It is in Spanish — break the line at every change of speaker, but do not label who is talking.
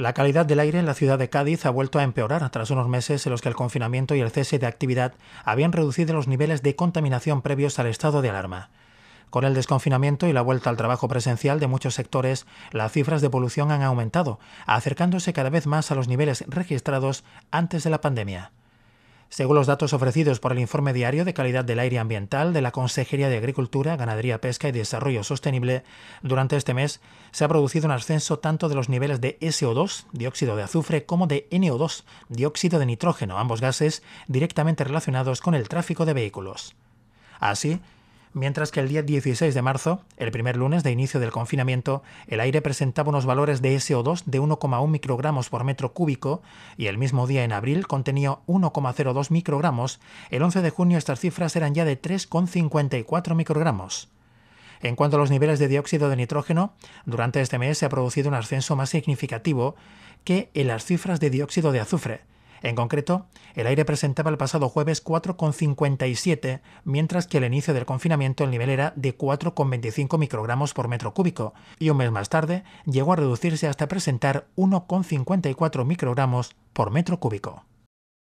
La calidad del aire en la ciudad de Cádiz ha vuelto a empeorar tras unos meses en los que el confinamiento y el cese de actividad habían reducido los niveles de contaminación previos al estado de alarma. Con el desconfinamiento y la vuelta al trabajo presencial de muchos sectores, las cifras de polución han aumentado, acercándose cada vez más a los niveles registrados antes de la pandemia. Según los datos ofrecidos por el Informe Diario de Calidad del Aire Ambiental de la Consejería de Agricultura, Ganadería, Pesca y Desarrollo Sostenible, durante este mes se ha producido un ascenso tanto de los niveles de SO2, dióxido de azufre, como de NO2, dióxido de nitrógeno, ambos gases directamente relacionados con el tráfico de vehículos. Así, mientras que el día 16 de marzo, el primer lunes de inicio del confinamiento, el aire presentaba unos valores de SO2 de 1,1 microgramos por metro cúbico y el mismo día en abril contenía 1,02 microgramos, el 11 de junio estas cifras eran ya de 3,54 microgramos. En cuanto a los niveles de dióxido de nitrógeno, durante este mes se ha producido un ascenso más significativo que en las cifras de dióxido de azufre, en concreto, el aire presentaba el pasado jueves 4,57, mientras que al inicio del confinamiento el nivel era de 4,25 microgramos por metro cúbico, y un mes más tarde llegó a reducirse hasta presentar 1,54 microgramos por metro cúbico.